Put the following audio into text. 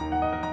Música